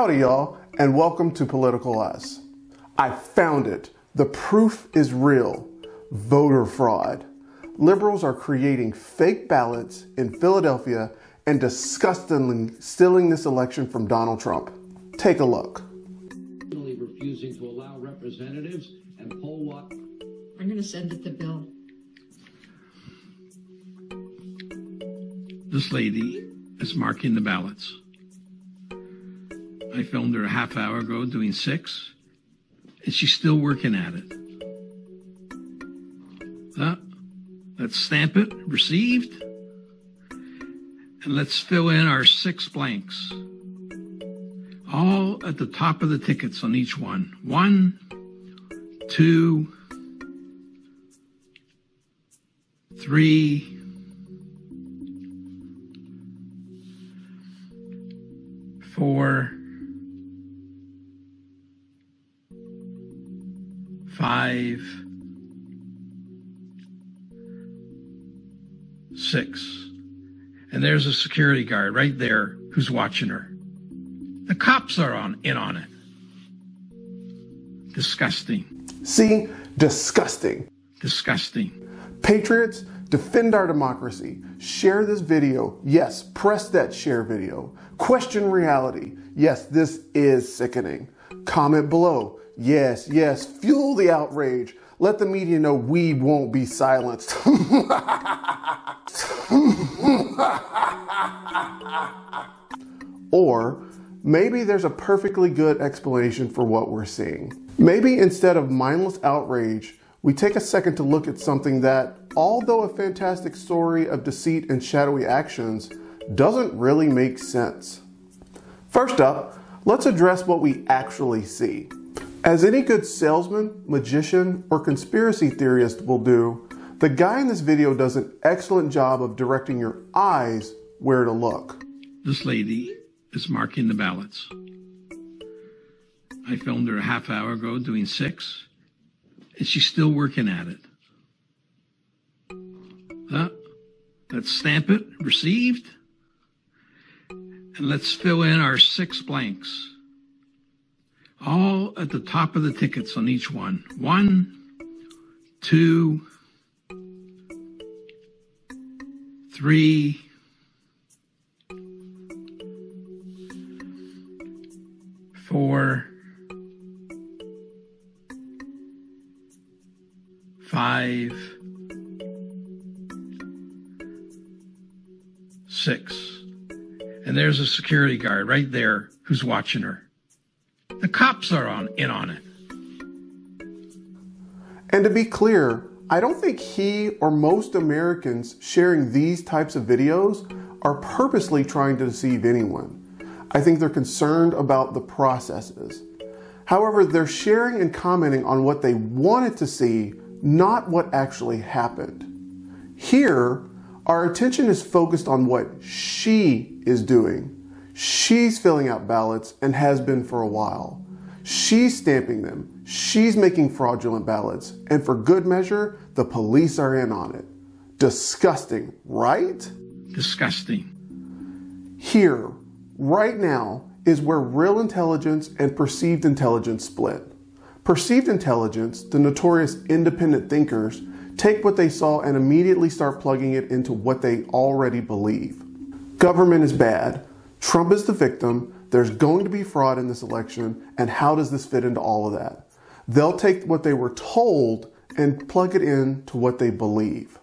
Howdy, y'all, and welcome to Political Us. I found it. The proof is real. Voter fraud. Liberals are creating fake ballots in Philadelphia and disgustingly stealing this election from Donald Trump. Take a look. Refusing to allow representatives and poll what? I'm going to send it to Bill. This lady is marking the ballots. I filmed her a half hour ago doing six, and she's still working at it. Let's stamp it, received, and let's fill in our six blanks. All at the top of the tickets on each one. One, two, three, four, five, six. And there's a security guard right there who's watching her. The cops are on in on it. Disgusting. See? Disgusting. Disgusting. Patriots, defend our democracy. Share this video. Yes, press that share video. Question reality. Yes, this is sickening. Comment below. Yes, yes, fuel the outrage. Let the media know we won't be silenced. or maybe there's a perfectly good explanation for what we're seeing. Maybe instead of mindless outrage, we take a second to look at something that, although a fantastic story of deceit and shadowy actions, doesn't really make sense. First up, let's address what we actually see. As any good salesman, magician, or conspiracy theorist will do, the guy in this video does an excellent job of directing your eyes where to look. This lady is marking the ballots. I filmed her a half hour ago doing six, and she's still working at it. Uh, let's stamp it, received, and let's fill in our six blanks all at the top of the tickets on each one. One, two, three, four, five, six. And there's a security guard right there who's watching her. The cops are on in on it. And to be clear, I don't think he or most Americans sharing these types of videos are purposely trying to deceive anyone. I think they're concerned about the processes. However, they're sharing and commenting on what they wanted to see, not what actually happened. Here, our attention is focused on what she is doing She's filling out ballots and has been for a while. She's stamping them. She's making fraudulent ballots. And for good measure, the police are in on it. Disgusting, right? Disgusting. Here, right now, is where real intelligence and perceived intelligence split. Perceived intelligence, the notorious independent thinkers, take what they saw and immediately start plugging it into what they already believe. Government is bad. Trump is the victim. There's going to be fraud in this election. And how does this fit into all of that? They'll take what they were told and plug it in to what they believe.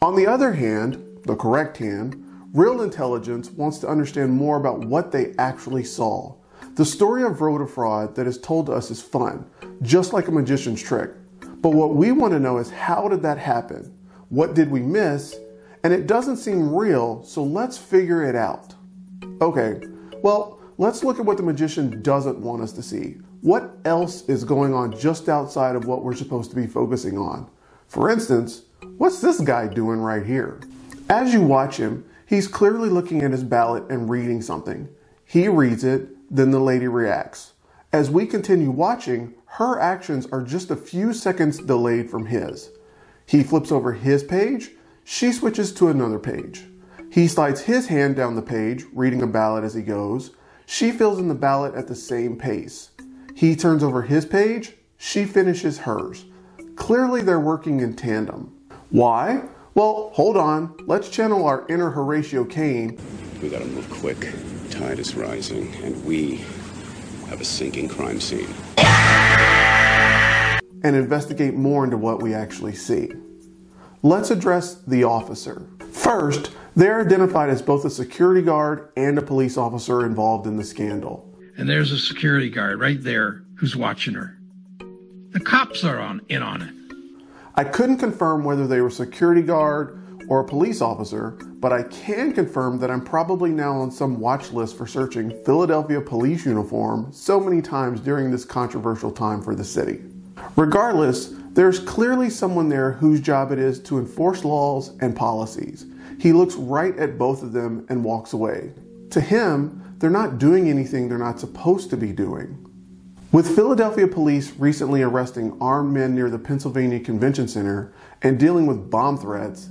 On the other hand, the correct hand, real intelligence wants to understand more about what they actually saw. The story of voter fraud that is told to us is fun, just like a magician's trick. But what we want to know is how did that happen? What did we miss? And it doesn't seem real, so let's figure it out. Okay, well, let's look at what the magician doesn't want us to see. What else is going on just outside of what we're supposed to be focusing on? For instance, what's this guy doing right here? As you watch him, he's clearly looking at his ballot and reading something. He reads it, then the lady reacts. As we continue watching, her actions are just a few seconds delayed from his. He flips over his page, she switches to another page. He slides his hand down the page, reading a ballot as he goes. She fills in the ballot at the same pace. He turns over his page, she finishes hers. Clearly, they're working in tandem. Why? Well, hold on. Let's channel our inner Horatio Caine We gotta move quick. Tide is rising, and we have a sinking crime scene. and investigate more into what we actually see. Let's address the officer. First, they're identified as both a security guard and a police officer involved in the scandal. And there's a security guard right there who's watching her. The cops are on in on it. I couldn't confirm whether they were a security guard or a police officer, but I can confirm that I'm probably now on some watch list for searching Philadelphia police uniform so many times during this controversial time for the city. Regardless, there's clearly someone there whose job it is to enforce laws and policies. He looks right at both of them and walks away. To him, they're not doing anything they're not supposed to be doing. With Philadelphia police recently arresting armed men near the Pennsylvania Convention Center and dealing with bomb threats,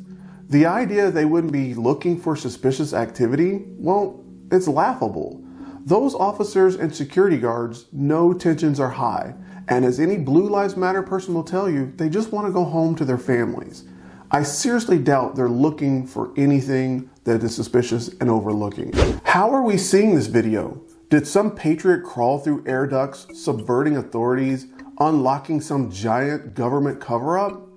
the idea they wouldn't be looking for suspicious activity, well, it's laughable. Those officers and security guards know tensions are high, and as any Blue Lives Matter person will tell you, they just want to go home to their families. I seriously doubt they're looking for anything that is suspicious and overlooking. How are we seeing this video? Did some patriot crawl through air ducts, subverting authorities, unlocking some giant government cover up?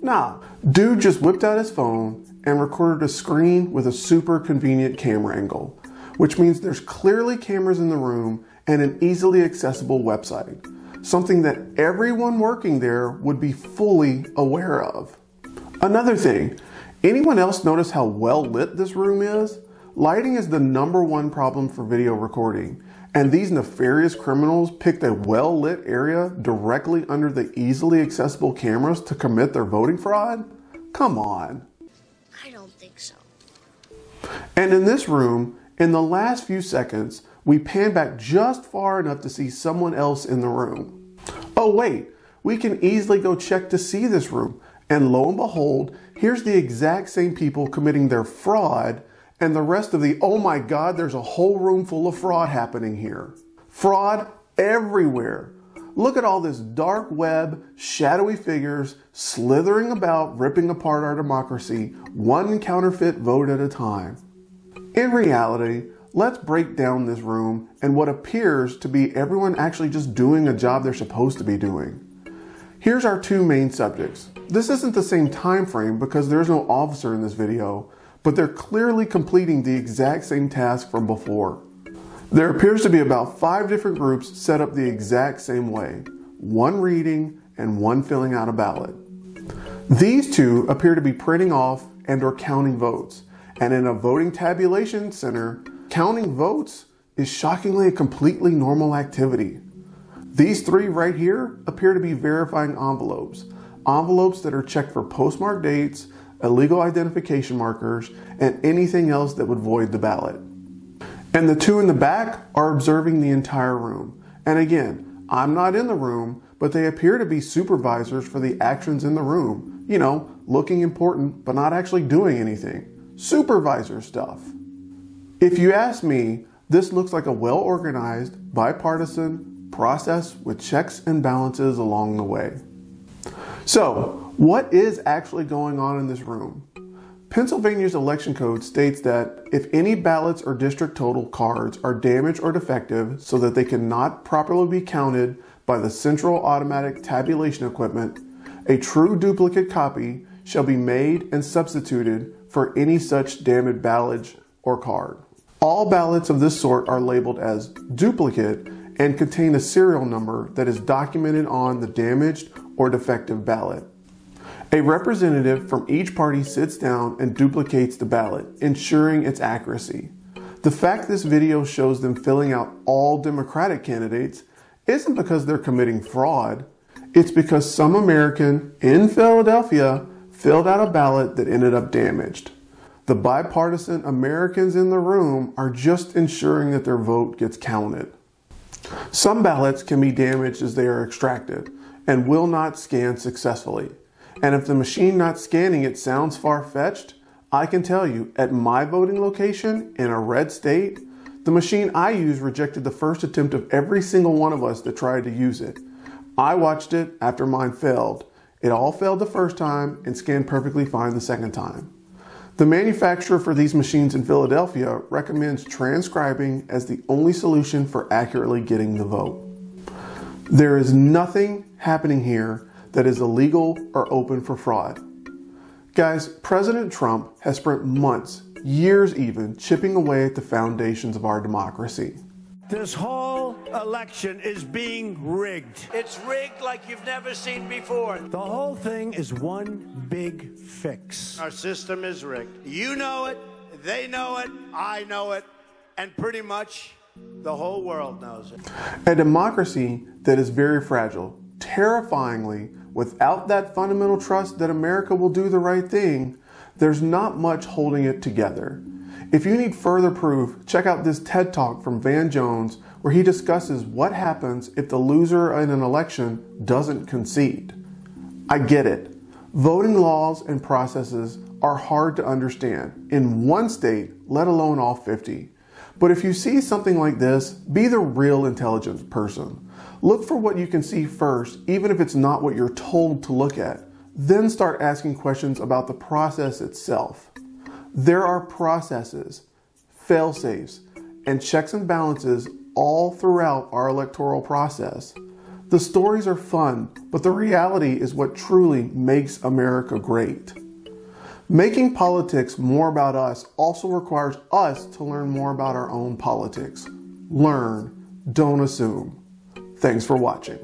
Nah, dude just whipped out his phone and recorded a screen with a super convenient camera angle, which means there's clearly cameras in the room and an easily accessible website, something that everyone working there would be fully aware of. Another thing, anyone else notice how well lit this room is? Lighting is the number one problem for video recording, and these nefarious criminals picked a well lit area directly under the easily accessible cameras to commit their voting fraud? Come on. I don't think so. And in this room, in the last few seconds, we pan back just far enough to see someone else in the room. Oh, wait, we can easily go check to see this room. And lo and behold, here's the exact same people committing their fraud, and the rest of the oh my god, there's a whole room full of fraud happening here. Fraud everywhere. Look at all this dark web, shadowy figures slithering about, ripping apart our democracy, one counterfeit vote at a time. In reality, let's break down this room and what appears to be everyone actually just doing a job they're supposed to be doing. Here's our two main subjects. This isn't the same time frame because there's no officer in this video, but they're clearly completing the exact same task from before. There appears to be about five different groups set up the exact same way one reading and one filling out a ballot. These two appear to be printing off and or counting votes. And in a voting tabulation center, counting votes is shockingly a completely normal activity. These three right here appear to be verifying envelopes, envelopes that are checked for postmark dates, illegal identification markers, and anything else that would void the ballot. And the two in the back are observing the entire room. And again, I'm not in the room, but they appear to be supervisors for the actions in the room. You know, looking important, but not actually doing anything. Supervisor stuff. If you ask me, this looks like a well organized, bipartisan process with checks and balances along the way. So, what is actually going on in this room? Pennsylvania's election code states that if any ballots or district total cards are damaged or defective so that they cannot properly be counted by the central automatic tabulation equipment, a true duplicate copy shall be made and substituted for any such damaged ballot or card. All ballots of this sort are labeled as duplicate and contain a serial number that is documented on the damaged or defective ballot. A representative from each party sits down and duplicates the ballot, ensuring its accuracy. The fact this video shows them filling out all Democratic candidates isn't because they're committing fraud. It's because some American in Philadelphia filled out a ballot that ended up damaged. The bipartisan Americans in the room are just ensuring that their vote gets counted. Some ballots can be damaged as they are extracted and will not scan successfully. And if the machine not scanning it sounds far fetched, I can tell you at my voting location in a red state, The machine I use rejected the first attempt of every single one of us that tried to use it. I watched it after mine failed. It all failed the first time and scanned perfectly fine the second time. The manufacturer for these machines in Philadelphia recommends transcribing as the only solution for accurately getting the vote. There is nothing happening here that is illegal or open for fraud. Guys, President Trump has spent months, years even, chipping away at the foundations of our democracy. This whole election is being rigged. It's rigged like you've never seen before. The whole thing is one big fix. Our system is rigged. You know it, they know it, I know it, and pretty much the whole world knows it. A democracy that is very fragile, terrifyingly, without that fundamental trust that America will do the right thing, there's not much holding it together. If you need further proof, check out this TED Talk from Van Jones where he discusses what happens if the loser in an election doesn't concede. I get it. Voting laws and processes are hard to understand in one state, let alone all 50. But if you see something like this, be the real intelligence person. Look for what you can see first, even if it's not what you're told to look at. Then start asking questions about the process itself. There are processes, fail safes, and checks and balances all throughout our electoral process. The stories are fun, but the reality is what truly makes America great. Making politics more about us also requires us to learn more about our own politics. Learn, don't assume. Thanks for watching.